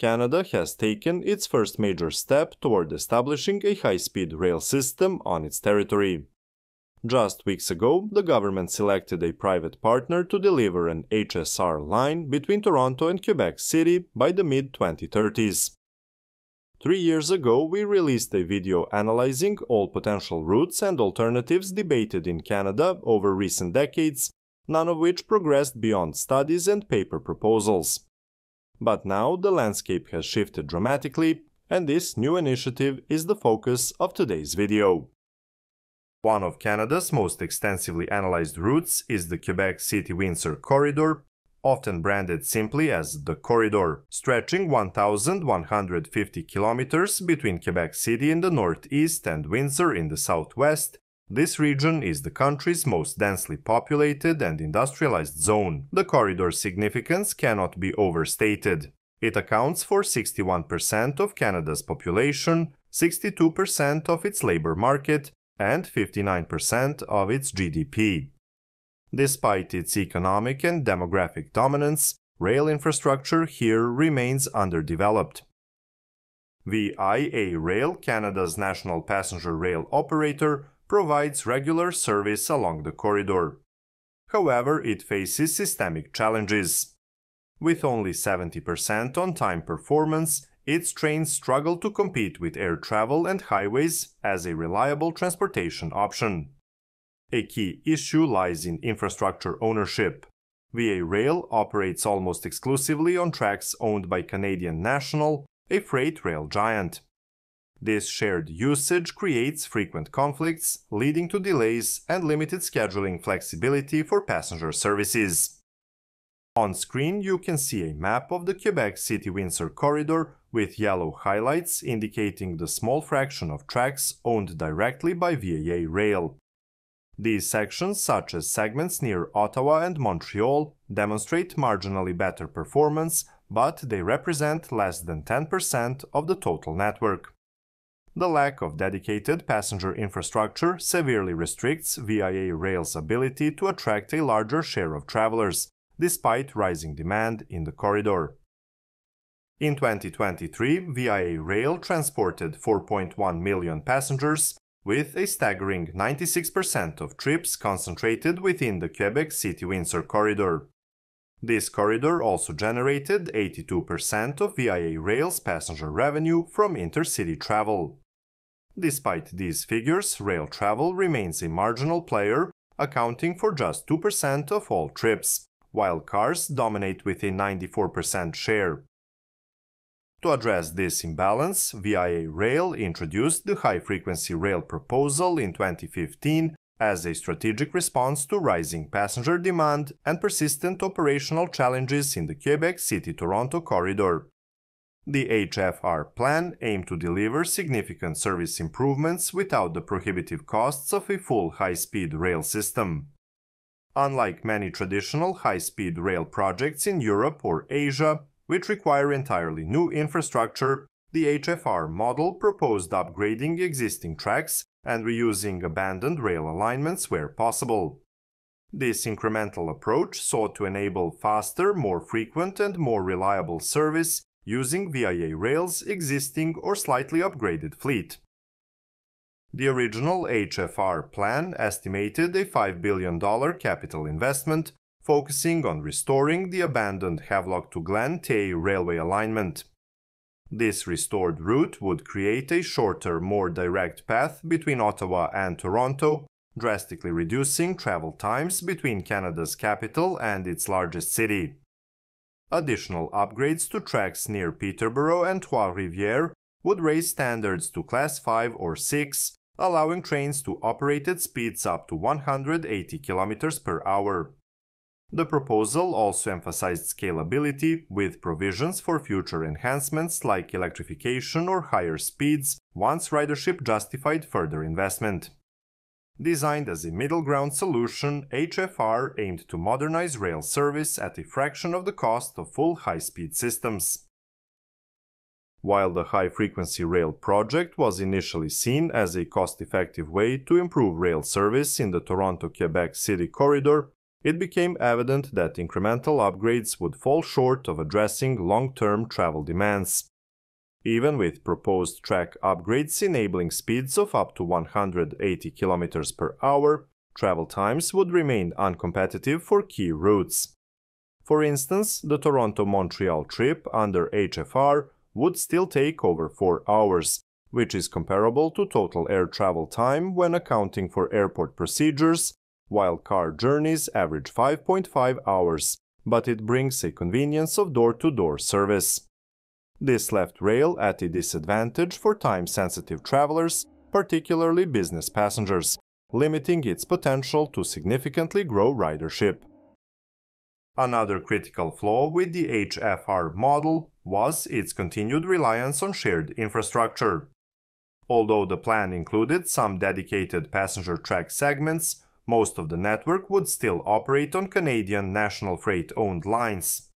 Canada has taken its first major step toward establishing a high speed rail system on its territory. Just weeks ago, the government selected a private partner to deliver an HSR line between Toronto and Quebec City by the mid 2030s. Three years ago, we released a video analyzing all potential routes and alternatives debated in Canada over recent decades, none of which progressed beyond studies and paper proposals. But now the landscape has shifted dramatically, and this new initiative is the focus of today's video. One of Canada's most extensively analyzed routes is the Quebec City Windsor Corridor, often branded simply as the Corridor, stretching 1,150 kilometers between Quebec City in the northeast and Windsor in the southwest. This region is the country's most densely populated and industrialized zone. The corridor's significance cannot be overstated. It accounts for 61% of Canada's population, 62% of its labor market, and 59% of its GDP. Despite its economic and demographic dominance, rail infrastructure here remains underdeveloped. VIA Rail, Canada's national passenger rail operator, provides regular service along the corridor. However, it faces systemic challenges. With only 70% on time performance, its trains struggle to compete with air travel and highways as a reliable transportation option. A key issue lies in infrastructure ownership. VIA Rail operates almost exclusively on tracks owned by Canadian National, a freight rail giant. This shared usage creates frequent conflicts, leading to delays and limited scheduling flexibility for passenger services. On screen, you can see a map of the Quebec City Windsor corridor with yellow highlights indicating the small fraction of tracks owned directly by VIA Rail. These sections, such as segments near Ottawa and Montreal, demonstrate marginally better performance, but they represent less than 10% of the total network. The lack of dedicated passenger infrastructure severely restricts VIA Rail's ability to attract a larger share of travelers, despite rising demand in the corridor. In 2023, VIA Rail transported 4.1 million passengers, with a staggering 96% of trips concentrated within the Quebec City Windsor corridor. This corridor also generated 82% of VIA Rail's passenger revenue from intercity travel. Despite these figures, rail travel remains a marginal player, accounting for just 2% of all trips, while cars dominate with a 94% share. To address this imbalance, VIA Rail introduced the high frequency rail proposal in 2015 as a strategic response to rising passenger demand and persistent operational challenges in the Quebec City Toronto corridor. The HFR plan aimed to deliver significant service improvements without the prohibitive costs of a full high speed rail system. Unlike many traditional high-speed rail projects in Europe or Asia, which require entirely new infrastructure, the HFR model proposed upgrading existing tracks and reusing abandoned rail alignments where possible. This incremental approach sought to enable faster, more frequent, and more reliable service using VIA Rail's existing or slightly upgraded fleet. The original HFR plan estimated a $5 billion capital investment focusing on restoring the abandoned Havelock to Glen Tay railway alignment. This restored route would create a shorter, more direct path between Ottawa and Toronto, drastically reducing travel times between Canada's capital and its largest city. Additional upgrades to tracks near Peterborough and Trois-Rivières would raise standards to Class 5 or 6 allowing trains to operate at speeds up to 180 km per hour. The proposal also emphasized scalability with provisions for future enhancements like electrification or higher speeds once ridership justified further investment. Designed as a middle ground solution, HFR aimed to modernize rail service at a fraction of the cost of full high speed systems. While the high frequency rail project was initially seen as a cost effective way to improve rail service in the Toronto Quebec City corridor, it became evident that incremental upgrades would fall short of addressing long term travel demands. Even with proposed track upgrades enabling speeds of up to 180 km per hour, travel times would remain uncompetitive for key routes. For instance, the Toronto Montreal trip under HFR would still take over 4 hours, which is comparable to total air travel time when accounting for airport procedures, while car journeys average 5.5 hours, but it brings a convenience of door to door service. This left rail at a disadvantage for time sensitive travelers, particularly business passengers, limiting its potential to significantly grow ridership. Another critical flaw with the HFR model was its continued reliance on shared infrastructure. Although the plan included some dedicated passenger track segments, most of the network would still operate on Canadian National Freight owned lines.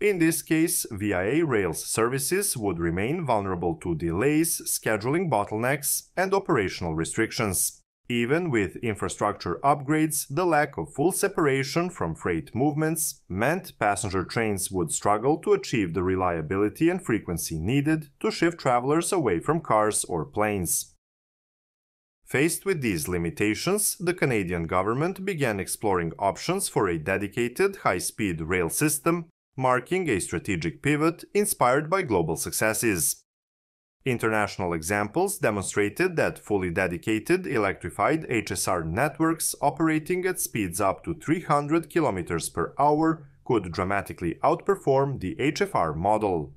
In this case, VIA Rail's services would remain vulnerable to delays, scheduling bottlenecks, and operational restrictions. Even with infrastructure upgrades, the lack of full separation from freight movements meant passenger trains would struggle to achieve the reliability and frequency needed to shift travelers away from cars or planes. Faced with these limitations, the Canadian government began exploring options for a dedicated high speed rail system marking a strategic pivot inspired by global successes. International examples demonstrated that fully dedicated electrified HSR networks operating at speeds up to 300 km per hour could dramatically outperform the HFR model.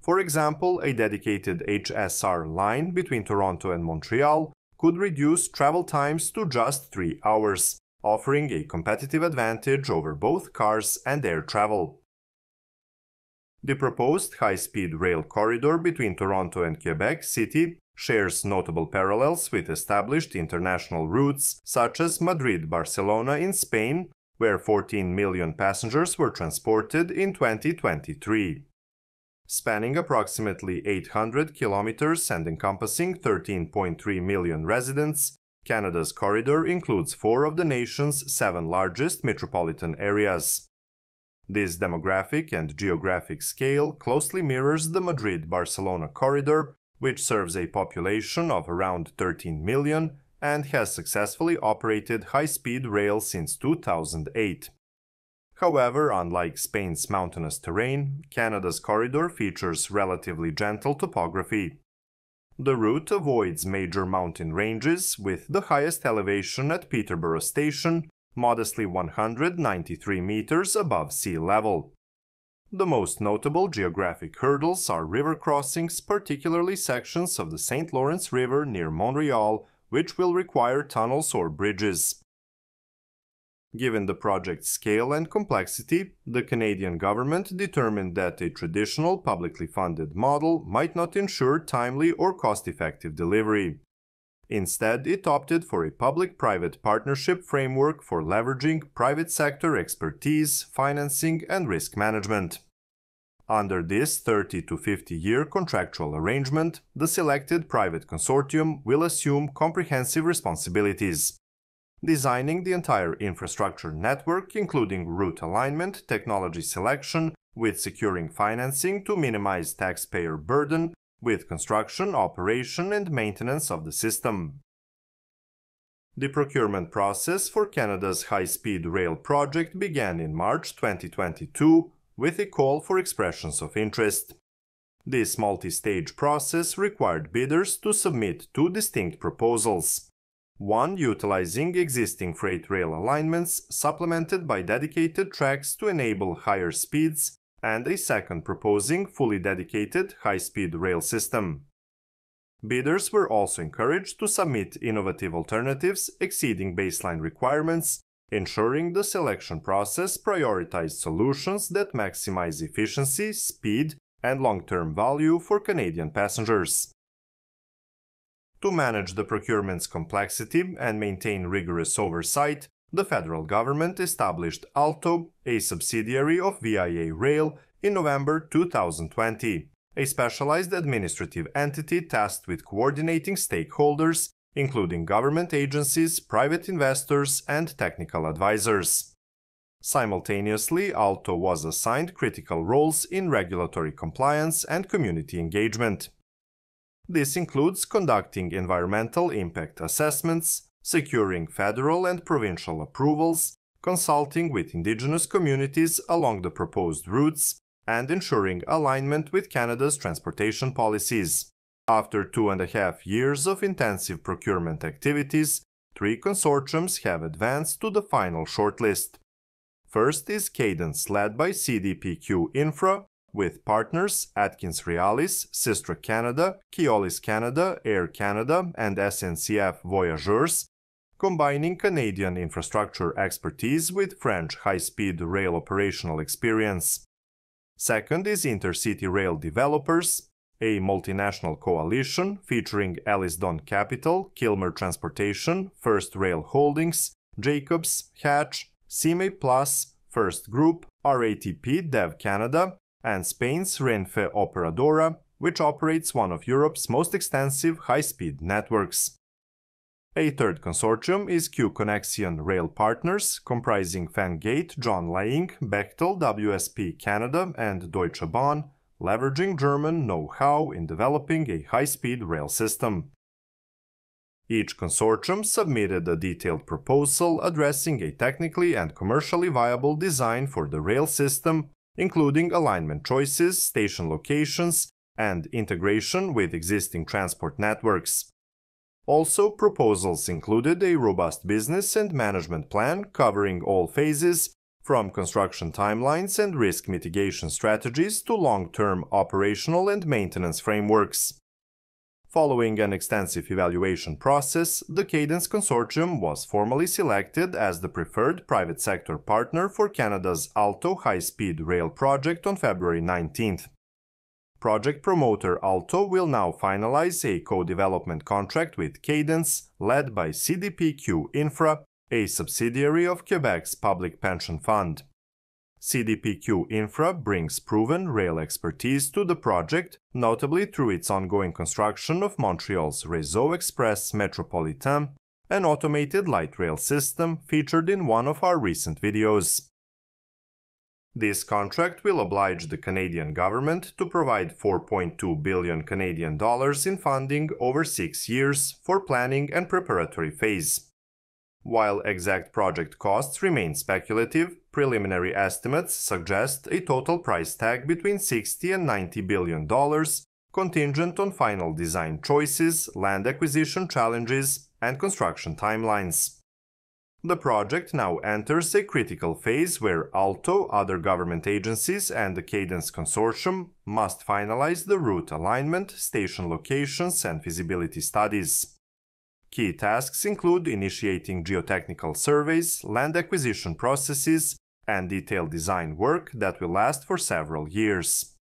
For example, a dedicated HSR line between Toronto and Montreal could reduce travel times to just 3 hours, offering a competitive advantage over both cars and air travel. The proposed high-speed rail corridor between Toronto and Quebec City shares notable parallels with established international routes such as Madrid-Barcelona in Spain, where 14 million passengers were transported in 2023. Spanning approximately 800 kilometers and encompassing 13.3 million residents, Canada's corridor includes four of the nation's seven largest metropolitan areas. This demographic and geographic scale closely mirrors the Madrid Barcelona corridor, which serves a population of around 13 million and has successfully operated high speed rail since 2008. However, unlike Spain's mountainous terrain, Canada's corridor features relatively gentle topography. The route avoids major mountain ranges, with the highest elevation at Peterborough Station modestly 193 meters above sea level. The most notable geographic hurdles are river crossings, particularly sections of the St. Lawrence River near Montreal, which will require tunnels or bridges. Given the project's scale and complexity, the Canadian government determined that a traditional publicly funded model might not ensure timely or cost effective delivery. Instead, it opted for a public private partnership framework for leveraging private sector expertise, financing, and risk management. Under this 30 to 50 year contractual arrangement, the selected private consortium will assume comprehensive responsibilities. Designing the entire infrastructure network, including route alignment, technology selection, with securing financing to minimize taxpayer burden with construction, operation, and maintenance of the system. The procurement process for Canada's high speed rail project began in March 2022 with a call for expressions of interest. This multi stage process required bidders to submit two distinct proposals one utilizing existing freight rail alignments supplemented by dedicated tracks to enable higher speeds and a second proposing fully dedicated high-speed rail system. Bidders were also encouraged to submit innovative alternatives exceeding baseline requirements, ensuring the selection process prioritized solutions that maximize efficiency, speed, and long-term value for Canadian passengers. To manage the procurement's complexity and maintain rigorous oversight, the federal government established Alto, a subsidiary of VIA Rail, in November 2020, a specialized administrative entity tasked with coordinating stakeholders, including government agencies, private investors, and technical advisors. Simultaneously, Alto was assigned critical roles in regulatory compliance and community engagement. This includes conducting environmental impact assessments, securing federal and provincial approvals, consulting with indigenous communities along the proposed routes, and ensuring alignment with Canada's transportation policies. After two and a half years of intensive procurement activities, three consortiums have advanced to the final shortlist. First is Cadence, led by CDPQ Infra, with partners Atkins Realis, Systra Canada, Keolis Canada, Air Canada, and SNCF Voyageurs, combining Canadian infrastructure expertise with French high speed rail operational experience. Second is Intercity Rail Developers, a multinational coalition featuring Ellisdon Capital, Kilmer Transportation, First Rail Holdings, Jacobs, Hatch, CIME Plus, First Group, RATP Dev Canada, and Spain's Renfe Operadora, which operates one of Europe's most extensive high speed networks. A third consortium is Q-Connexion Rail Partners, comprising Fengate, John Laing, Bechtel, WSP Canada, and Deutsche Bahn, leveraging German know-how in developing a high-speed rail system. Each consortium submitted a detailed proposal addressing a technically and commercially viable design for the rail system, including alignment choices, station locations, and integration with existing transport networks. Also, proposals included a robust business and management plan covering all phases, from construction timelines and risk mitigation strategies to long term operational and maintenance frameworks. Following an extensive evaluation process, the Cadence Consortium was formally selected as the preferred private sector partner for Canada's Alto high speed rail project on February 19th. Project promoter Alto will now finalize a co-development contract with Cadence, led by CDPQ Infra, a subsidiary of Quebec's public pension fund. CDPQ Infra brings proven rail expertise to the project, notably through its ongoing construction of Montreal's Réseau Express Métropolitain, an automated light rail system featured in one of our recent videos. This contract will oblige the Canadian government to provide 4.2 billion Canadian dollars in funding over 6 years for planning and preparatory phase. While exact project costs remain speculative, preliminary estimates suggest a total price tag between 60 and 90 billion dollars, contingent on final design choices, land acquisition challenges, and construction timelines. The project now enters a critical phase where ALTO, other government agencies, and the Cadence Consortium must finalize the route alignment, station locations, and feasibility studies. Key tasks include initiating geotechnical surveys, land acquisition processes, and detailed design work that will last for several years.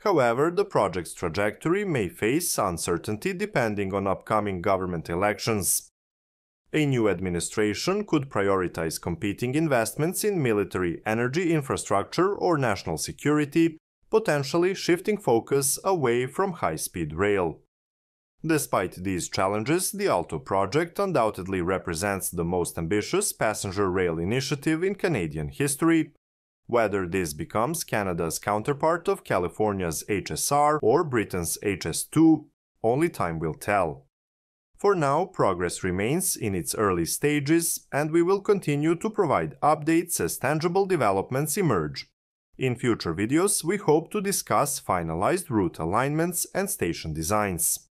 However, the project's trajectory may face uncertainty depending on upcoming government elections. A new administration could prioritize competing investments in military energy infrastructure or national security, potentially shifting focus away from high speed rail. Despite these challenges, the Alto project undoubtedly represents the most ambitious passenger rail initiative in Canadian history. Whether this becomes Canada's counterpart of California's HSR or Britain's HS2, only time will tell. For now, progress remains in its early stages, and we will continue to provide updates as tangible developments emerge. In future videos, we hope to discuss finalized route alignments and station designs.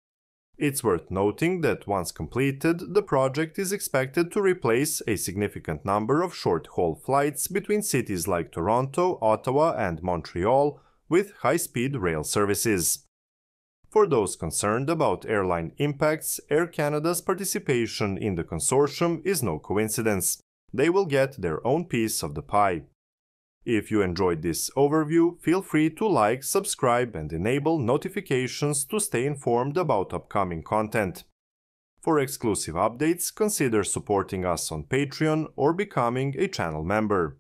It's worth noting that once completed, the project is expected to replace a significant number of short haul flights between cities like Toronto, Ottawa, and Montreal with high speed rail services. For those concerned about airline impacts, Air Canada's participation in the consortium is no coincidence. They will get their own piece of the pie. If you enjoyed this overview, feel free to like, subscribe, and enable notifications to stay informed about upcoming content. For exclusive updates, consider supporting us on Patreon or becoming a channel member.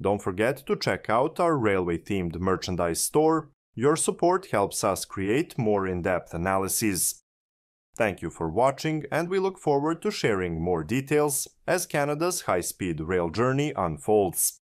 Don't forget to check out our railway themed merchandise store your support helps us create more in-depth analyses. Thank you for watching, and we look forward to sharing more details as Canada's high speed rail journey unfolds.